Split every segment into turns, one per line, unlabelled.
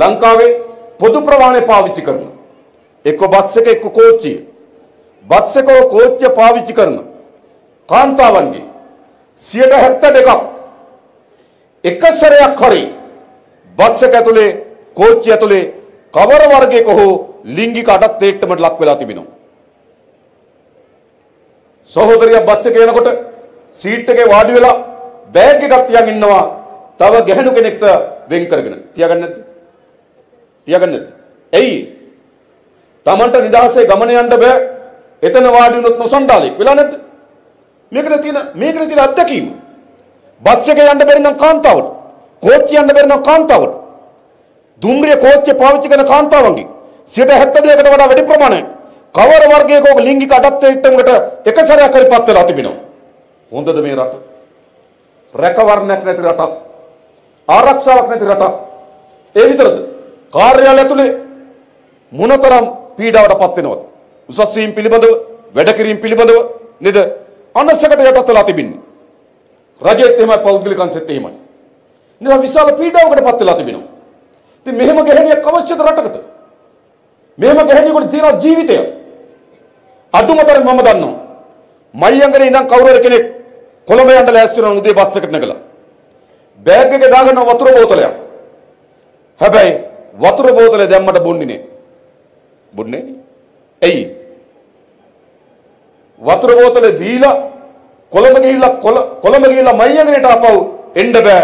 ලංකාවේ පොදු ප්‍රවාහනය පාවිච්චි කරන එක්ක බස් එක එක්ක කෝච්චිය බස් එක හෝ කෝච්චිය පාවිච්චි කරන කාන්තාවන්ගේ 72ක් එක සැරයක් හරි බස් එක ඇතුලේ කෝච්චිය ඇතුලේ කවර වර්ගයක හෝ ලිංගික අඩක්තේට්ටමට ලක් වෙලා තිබෙනවා. සහෝදරිය බස් එකේ යනකොට සීට් එකේ වාඩි වෙලා බෑග් එකක් තියන් ඉන්නවා තව ගැහණු කෙනෙක්ට වෙන් කරගෙන. තියාගන්නේ නැද්ද? තියාගන්නේ නැද්ද? ඇයි? Tamanට නිදහසේ ගමන යන්න බෑ. එතන වාඩි වුණොත් නොසන්ඩාලෙක් වෙලා නැද්ද? මේකට තියෙන මේකට තියෙන අත්දැකීම. බස් එකේ යන්න බැරි නම් කාන්තාවට. කෝච්චිය යන්න බැරි නම් කාන්තාවට. දුම්රිය කෝච්චිය පාවිච්චි කරන කාන්තාවන්ගේ 72කට වඩා වැඩි ප්‍රමාණයක් කවර වර්ගයක ඔබ ලිංගික අඩක්තයටමකට එක සැරයක් හරි පත් වෙලා තිබෙනවා. හොඳද මේ රට? රැකවරණයක් නැති රටක්. ආරක්ෂාවක් නැති රටක්. ඒ විතරද? කාර්යාලය ඇතුලේ මොනතරම් පීඩාවට පත් වෙනවද? උසස් වීම පිළිබඳව, වැඩ කිරීම පිළිබඳව නේද? අනසකට යටත් වෙලා තිබින්නේ. රජෙත් එහෙමයි පෞද්ගලිකංශෙත් එහෙමයි. නේද විශාල පීඩාවකට පත් වෙලා තිබෙනවා. ඉතින් මෙහෙම ගැහණියක් අවශ්‍යද රටකට? මෙහෙම ගැහණියෙකුට තියෙන ජීවිතය. අඩුමතරම මම දන්නවා. මයියංගනේ ඉඳන් කවුරු හරි කෙනෙක් කොළඹ යන්න ලෑස්ති වෙනවා උදේ බස් එකට නැගලා. බෑග් එකේ දාගෙන වතුර බෝතලයක්. හැබැයි වතුර බෝතලේ දැම්මට බොන්නේ නේ. බොන්නේ නේ. ඇයි? වතුර බෝතලේ දීලා කොළඹ ගිහිල්ලා කොළඹ ගිහිල්ලා මයියංගනේට ආපහු එන්න බෑ.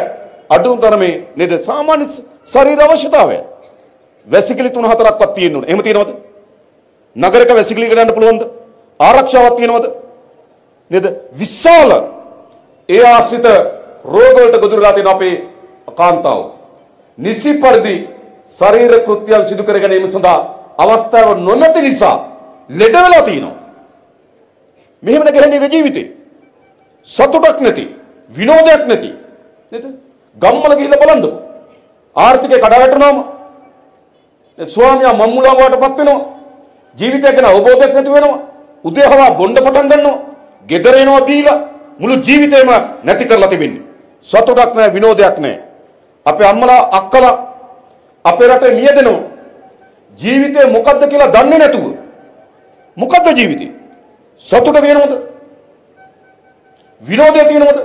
අඩුම තරමේ නේද සාමාන්‍ය ශරීර අවශ්‍යතාවය. වැසිකිලි තුන හතරක්වත් තියෙන්න ඕනේ. එහෙම තියෙනවද? නගරක වැසිකිලි ගන්න පුළුවන්ද? ආරක්ෂාවක් තියෙනවද? නේද? විශාල ඒ ආශ්‍රිත රෝග වලට ගොදුරලා තියෙන අපේ කාන්තාව. නිසි පරිදි ශරීර කෘත්‍යල් සිදු කර ගැනීම සඳහා අවස්ථාව නොනැති නිසා ලෙඩ වෙලා තියෙනවා. මෙහෙම නැගෙන්නේ ජීවිතේ. සතුටක් නැති, විනෝදයක් නැති. නේද? ගම්වල ගිහිල්ලා බලන්නකො. ආර්ථිකය කඩාවැටෙනවම ස්වාමියා මම්මුලාවටපත් වෙනවා. ජීවිතය ගැන අවබෝධයක් නැති වෙනවා. උදේ හවා බොණ්ඩ පටන් ගන්නවා. ගෙදර එනවා බීලා මුළු ජීවිතේම නැති කරලා තිබෙන්නේ. සතුටක් නැහැ විනෝදයක් නැහැ. අපේ අම්මලා අක්කලා අපේ රටේ මියදෙනවා. ජීවිතේ මොකද්ද කියලා දන්නේ නැතුව. මොකද්ද ජීවිතේ? සතුට තියෙනවද? විනෝදය තියෙනවද?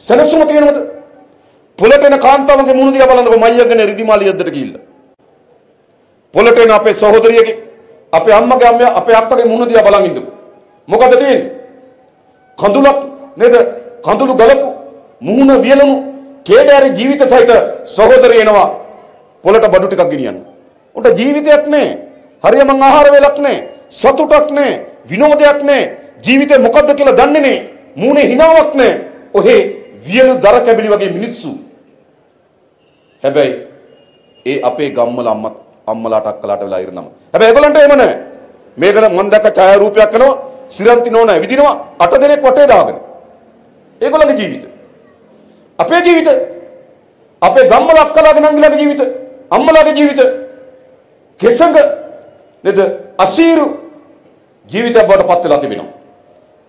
සැනසුම තියෙනවද? පොළට එන කාන්තාවගේ මුණු දිහා බලනකො මයියගෙන රිදිමාලියද්දට ගිහිල්ලා. පොළට එන අපේ සහෝදරියගේ අපේ අම්මගේ අම්මා අපේ අක්කගේ මුණු දිහා බලන් ඉන්නකො. මොකද තියෙන්නේ? කඳුලක් නේද? කඳුළු ගලපු මුහුණ වියලුණු කේඩෑරි ජීවිත සහිත සහෝදරිය එනවා පොළට බඩු ටිකක් ගෙනියන්න. උන්ට ජීවිතයක් නැහැ. හරියම ආහාර වේලක් නැහැ. සතුටක් නැහැ. විනෝදයක් නැහැ. ජීවිතේ මොකද්ද කියලා දන්නේ නැහැ. මූණේ හිනාවක් නැහැ. ඔහේ වියලු දර කැබලි වගේ මිනිස්සු හැබැයි ඒ අපේ ගම්වල අම්මා අම්මලාට අක්කලාට වෙලා ඉරනම. හැබැයි ඒගොල්ලන්ට එහෙම නැහැ. මේක මම දැක්ක ඡායාරූපයක් කරනවා සිරන්ති නෝන ඇවිදිනවා අට දෙනෙක් වටේ දාගෙන. ඒගොල්ලන්ගේ ජීවිත. අපේ ජීවිත අපේ ගම්වල අක්කලාගේ නංගිලාගේ ජීවිත අම්මලාගේ ජීවිත කෙසඟ නේද අසීරු ජීවිතයක් බවට පත් වෙලා තිබෙනවා.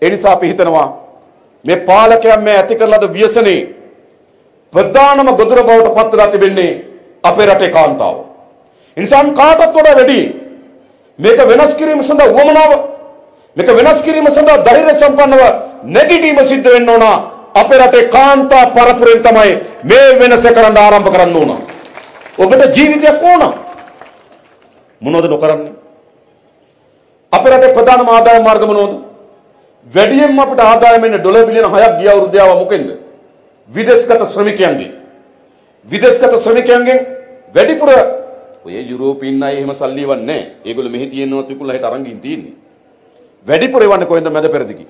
ඒ නිසා අපි හිතනවා මේ පාලකයන් මේ ඇති කරලාද ව්‍යසනේ ප්‍රධානම ගොදුර බවට පත් වෙලා තිබෙන්නේ අපේ රටේ කාන්තාව. ඉන්සාන් කාටත් වඩා වැඩි මේක වෙනස් කිරීම සඳහා වමනාව මේක වෙනස් කිරීම සඳහා ධෛර්ය සම්පන්නව නැගිටීම සිද්ධ වෙන්න ඕන අපේ රටේ කාන්තා පරපුරෙන් තමයි මේ වෙනස කරන්න ආරම්භ කරන්න ඕන. ඔබට ජීවිතයක් ඕන. මොනවද නොකරන්නේ? අපේ රටේ ප්‍රධානම ආදායම මාර්ග මොනවද? වැඩියෙන්ම අපිට ආදායම එන්නේ ඩොලර් බිලියන 6ක් ගිය අවුරුද්ද ආව මොකෙන්ද? විදේශගත ශ්‍රමිකයන්ගේ. විදේශගත ශ්‍රමිකයන්ගෙන් වැඩිපුර ඔය යුරෝපීන් අය එහෙම සල්ලි වන්නේ නැහැ. ඒගොල්ලෝ මෙහි තියෙනවා තිකුල්ලා හිට අරන් ගින් තියෙන්නේ. වැඩිපුර එවන්නේ කොහෙන්ද මැද පෙරදිගි.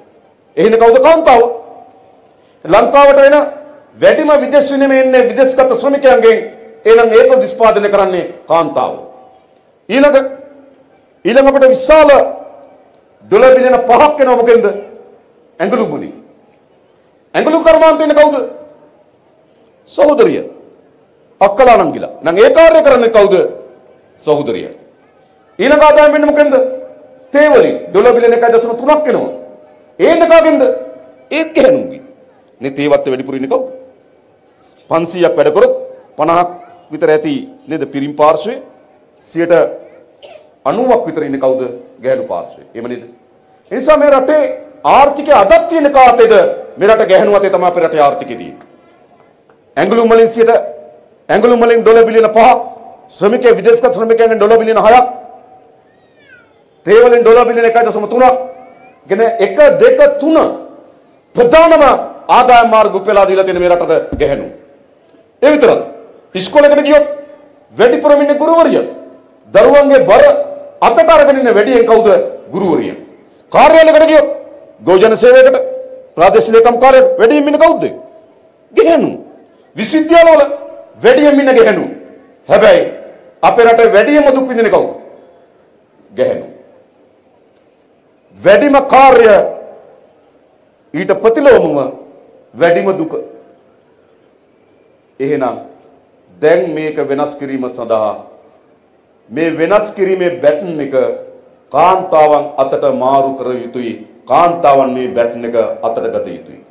එහෙනම් කවුද කාන්තාව? ලංකාවට වෙන වැඩිම විදේශ විනිමය එන්නේ විදේශගත ශ්‍රමිකයන්ගෙන්. එහෙනම් ඒක නිෂ්පාදනය කරන්නේ කාන්තාව. ඊළඟ ඊළඟ අපිට විශාල ඩොලර් බිලියන 5ක් එනවා මොකෙන්ද? ඇඟලු ගුලි. ඇඟලු කර්මාන්තේ කවුද? සහෝදරිය. අක්කලා නංගිලා. නම් ඒ කාර්ය කරන්නේ කවුද? සහෝදරිය. ඊළඟ ආදායම වෙන්නේ මොකෙන්ද? තේවලි. ඩොලර් බිලියන 1.3ක් එනවා. ඒන්න කාගෙන්ද? ඒත් ගහනුන්ගේ. නේ තේවත් වැඩිපුර ඉන්නේ කවුද? 500ක් වැඩ කරොත් 50ක් විතර ඇති නේද පිරිම් පාර්ශ්වයේ 90ක් විතර ඉන්නේ කවුද ගැහැණු පාර්ශ්වයේ. එහෙම නේද? ඒ නිසා මේ රටේ ආර්ථිකය අදත් තියෙන කාටද මේ රට ගැහැණු අතේ තමයි අපේ රටේ ආර්ථිකය තියෙන්නේ. ඇඟලුම් වලින් 100ට ඇඟලුම් වලින් ඩොලර් බිලියන 5ක් ශ්‍රමිකයන් විදේශගත ශ්‍රමිකයන්ගෙන් ඩොලර් බිලියන 6ක් තේ වලින් ඩොලර් බිලියන 1.3ක් ගෙන 1 2 3 ප්‍රධානම ආදායම් මාර්ග උපයලා දීලා තියෙන මේ රටට ගැහැණු. ඒ විතරක් ඉස්කෝලේකට ගියොත් වැඩිපුරම ඉන්නේ ගුරුවරිය. දරුවන්ගේ බර අතට අරගෙන ඉන්න වැඩියෙන් කවුද? ගුරුවරිය. කාර්යාලයකට ගියොත් ගෝජන සේවයකට ප්‍රාදේශීය ලේකම් කාර්යයට වැඩියෙන් ඉන්නේ කවුද? ගැහැණු. විශ්වවිද්‍යාලවල වැඩියෙන් ඉන්න ගැහැණු. හැබැයි අපේ රටේ වැඩියම දුක් විඳින්නේ කවුද? ගැහැණු. වැඩිම කාර්ය ඊට ප්‍රතිලෝමව වැඩිම දුක. එහෙනම් දැන් මේක වෙනස් කිරීම සඳහා මේ වෙනස් කිරීමේ බැටන් එක කාන්තාවන් අතට මාරු කර යුතුයි. කාන්තාවන් මේ බැටන් එක අතට ගත යුතුයි.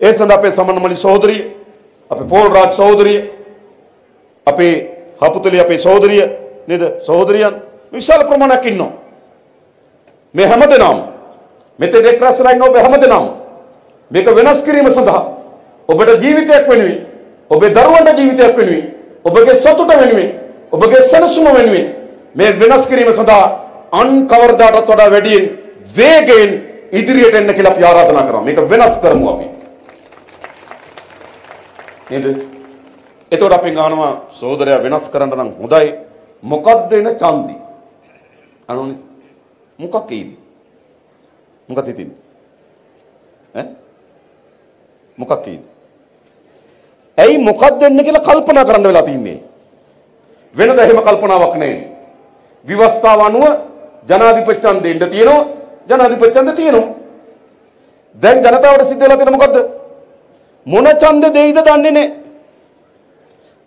ඒ සඳහා අපේ සමනමලි සහෝදරිය, අපේ පෝල් රාජ් සහෝදරිය, අපේ හපුතලි අපේ සහෝදරිය නේද? සහෝදරියන් විශාල ප්‍රමාණයක් ඉන්නවා. මේ හැමදෙනාම මෙතන එක් රැස් වෙලා ඉන්න ඔබ හැමදෙනාම මේක වෙනස් කිරීම සඳහා ඔබට ජීවිතයක් වෙනුවෙන් ඔබේ දරුවන්ට ජීවිතයක් වෙනුවෙන් ඔබගේ සතුට වෙනුවෙන් ඔබගේ සැනසුම වෙනුවෙන් මේ වෙනස් කිරීම සඳහා අන් කවරදාටත් වඩා වැඩියෙන් වේගයෙන් ඉදිරියට එන්න කියලා අපි ආරාධනා කරනවා. මේක වෙනස් කරමු අපි. නේද? එතකොට අපි ගන්නවා සෝදරයා වෙනස් කරන්න නම් හොඳයි. මොකක්ද එන ඡන්දි? අනුනේ මොකක් එයිද? මොකක්ද හිතින්නේ? ඈ? මොකක් එයිද? ඇයි මොකක්ද දෙන්න කියලා කල්පනා කරන්න වෙලා තින්නේ? වෙනද එහෙම කල්පනාවක් නැහැ. විවස්ථාව අනුව ජනාධිපති ඡන්දෙ ඉන්න තියෙනවා. ජනාධිපති ඡන්දෙ තියෙනවා. දැන් ජනතාවට සිද්ධ වෙලා තියෙන මොකද්ද? මොන ඡන්දෙ දෙයිද දන්නේ නැහැ.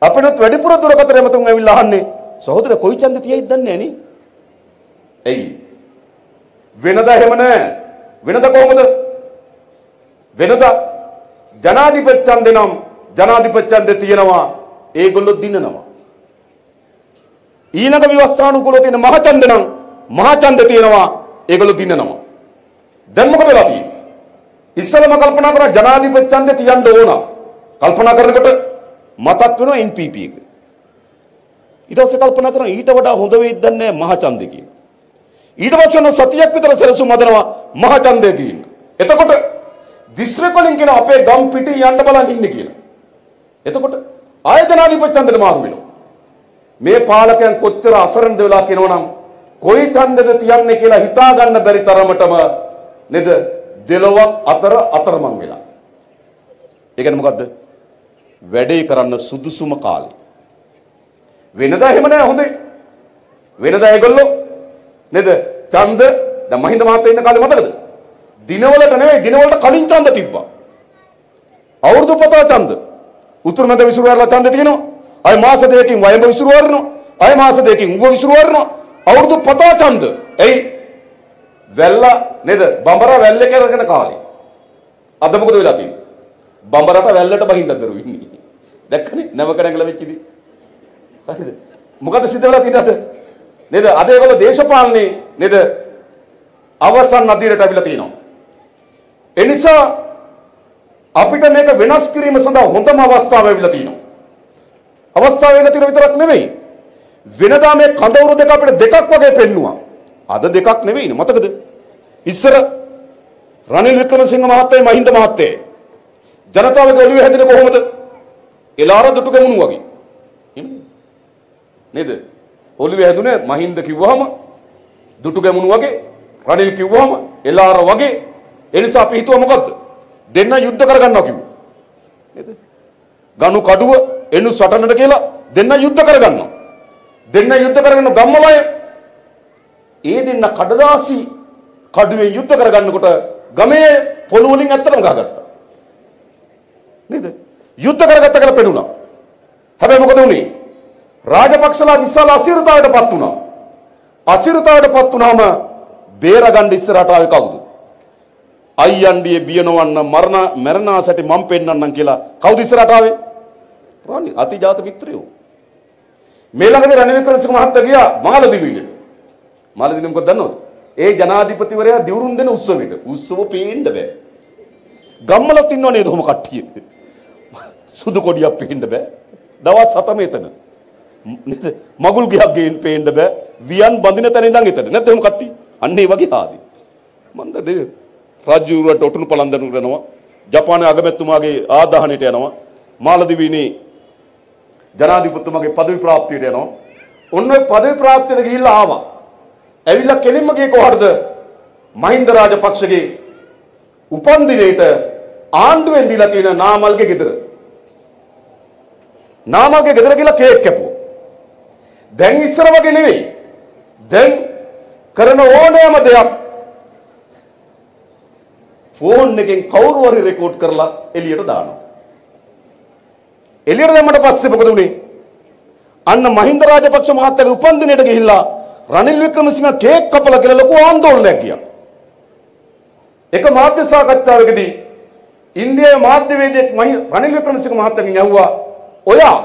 අපිටත් වැඩිපුර දුරකථන එමතුන් ඇවිල්ලා අහන්නේ සහෝදර කොයි ඡන්දෙ තියයිද දන්නේ නැහැ නේ. එයි. වෙනදා එහෙම නැහැ. වෙනද කොහොමද? වෙනදා ජනාධිපති ඡන්දේ නම් ජනාධිපති ඡන්දේ තියෙනවා ඒගොල්ලෝ දිනනවා. ඊළඟ ව්‍යවස්ථානුකූලව තියෙන මහ ඡන්ද නම් මහ ඡන්ද තියෙනවා ඒගොල්ලෝ දිනනවා. දැන් මොකද වෙලා තියෙන්නේ? ඉස්සෙල්ලම කල්පනා කරා ජනාධිපති ඡන්දේ තියන්න ඕන. කල්පනා කරනකොට මතක් වෙනවා NPP එක. ඊට පස්සේ කල්පනා කරා ඊට වඩා හොඳ වෙයිද නැහැ මහ ඡන්දේ කියන. ඊට පස්සේ නම් සතියක් විතර සැලසුම් හදනවා මහ ඡන්දේ කියන. එතකොට දිස්ත්‍රික් වලින් කියන අපේ ගම් පිටි යන්න බලන් ඉන්නේ කියලා. එතකොට ආයතනාධිපති ඡන්දෙට මාරු වෙනවා. මේ පාලකයන් කොච්චර අසරණද වෙලා කියනවනම් කොයි ඡන්දෙද තියන්නේ කියලා හිතා ගන්න බැරි තරමටම නේද දෙලොවක් අතර අතරමං වෙලා. ඒ කියන්නේ මොකද්ද? වැඩේ කරන්න සුදුසුම කාලේ. වෙනදා එහෙම නෑ හොඳේ. වෙනදා ඒගොල්ලෝ නේද? ඡන්ද දැන් මහින්ද මහත්තයා ඉන්න කාලේ මතකද? දිනවලට නෙවෙයි දිනවලට කලින් ඡන්ද තිබ්බා. අවුරුදු පතා ඡන්ද. උතුරු මැද විසුරුවරලා ඡන්ද තියෙනවා. අය මාස දෙකකින් වයඹ විසුරුවරනවා. අය මාස දෙකකින් උව විසුරුවරනවා. අවුරුදු පතා ඡන්ද. එයි වැල්ල නේද? බඹරා වැල්ල කරගෙන කාලේ. අද මොකද වෙලා තියෙන්නේ? බඹරට වැල්ලට බහින්නත් බැරුව ඉන්නේ. දැක්කනේ? නැවක නැගලා වෙච්චිදී. හරිද? මොකද සිද්ධ වෙලා තියෙන්නේ නේද? අද ඒගොල්ලෝ දේශපාලනේ නේද? අවසන් අධීරයට අවිලා තියෙනවා. එනිසා අපිට මේක වෙනස් කිරීම සඳහා හොඳම අවස්ථාව ලැබිලා තියෙනවා. අවස්ථාව වෙන තියෙන විතරක් නෙමෙයි. වෙනදා මේ කඳවුරු දෙක අපිට දෙකක් වගේ පෙන්නුවා. අද දෙකක් නෙවෙයිනේ මතකද? ඉස්සර රනිල් වික්‍රමසිංහ මහත්තයා මහින්ද මහත්තයා ජනතාවගේ ඔළුවේ හැදෙන්නේ කොහොමද? එලාර දුටු ගමුණු වගේ. නේද? ඔළුවේ හැදුනේ මහින්ද කිව්වහම දුටු ගමුණු වගේ රනිල් කිව්වහම එලාර වගේ එනිසා අපි හිතුවා මොකද්ද? දෙන්න යුද්ධ කරගන්නවා කිව්වා. නේද? ගනු කඩුව එනු සටනට කියලා දෙන්න යුද්ධ කරගන්නවා. දෙන්න යුද්ධ කරගෙන ගම්මලය ඒ දෙන්න කඩදාසි කඩුවෙන් යුද්ධ කරගන්නකොට ගමේ පොළු වලින් ඇත්තටම ගහගත්තා. නේද? යුද්ධ කරගත්ත කියලා පෙනුණා. හැබැයි මොකද වුනේ? රාජපක්ෂලා විශාල අසිරතාවයටපත් වුණා. අසිරතාවයටපත් වුණාම බේරගන්න ඉස්සරහට ආවේ කවුද? අයියන්ඩියේ බිය නොවන්න මරණ මරණාසටි මම පෙන්නන්නම් කියලා කවුද ඉස්සරහට ආවේ? රනිල් අතිජාත මිත්‍රයෝ. මේ ළඟදී රනිල් වික්‍රමසිංහ මහත්තයා ගියා මාලදිවයිලට. මාලදිවයිල මොකද දන්නවද? ඒ ජනාධිපතිවරයා දිවුරුම් දෙන උත්සවෙට. උත්සව පේන්න බෑ. ගම්මලත් ඉන්නව නේද ඔහොම කට්ටිය. සුදු කොඩියක් පේන්න බෑ. දවස් 7 මෙතන. නේද? මගුල් ගයක් ගේන්න පේන්න බෑ. වියන් බඳින තැන ඉඳන් එතන. නැත්නම් ඔහොම කට්ටිය. අන්න ඒ වගේ ආදී. මන්ද රජ්ජුරුවට ඔටුනු පලන්දනු කරනවා. ජපානයේ අගමැතිතුමාගේ ආදාහණයට යනවා. මාලදිවීනේ ජනාධිපතිතුමාගේ পদවි ප්‍රාප්තියට යනවා. ඔන්න ඔය পদවි ප්‍රාප්තියට ගිහිල්ලා ආවා. ඇවිල්ලා කෙලින්ම ගියේ කොහටද? මහින්ද රාජපක්ෂගේ උපන්දිනේට ආණ්ඩුවෙන් දීලා තියෙන නාමල්ගේ ගෙදර. නාමල්ගේ ගෙදර කියලා කේක් කැපුවා. දැන් ඉස්සර වගේ නෙවෙයි. දැන් කරන ඕනෑම දෙයක් ෆෝන් එකෙන් කවුරු හරි රෙකෝඩ් කරලා එළියට දානවා. එළියට දැම්මට පස්සේ මොකද උනේ? අන්න මහින්ද රාජපක්ෂ මහත්තයාගේ උපන්දිනයට ගිහිල්ලා රනිල් වික්‍රමසිංහ කේක් කපලා කියලා ලොකු ආందోලනයක් ගියා. එක මාධ්‍ය සාකච්ඡාවකදී ඉන්දියාවේ මාධ්‍යවේදියෙක් රනිල් වික්‍රමසිංහ මහත්තයාගෙන් ඇහුවා ඔයා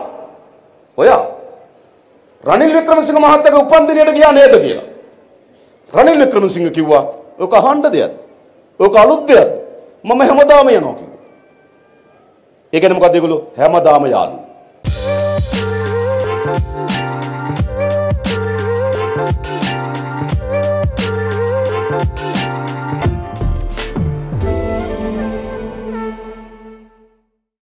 ඔයා රනිල් වික්‍රමසිංහ මහත්තයාගේ උපන්දිනයට ගියා නේද කියලා. රනිල් වික්‍රමසිංහ කිව්වා ඔක අහන්න දෙයක්. ඔක අලුත් දෙයක්. මම හැමදාම යනවා කිව්වා. ඒ කියන්නේ මොකද්ද ඒගොල්ලෝ හැමදාම යාළු.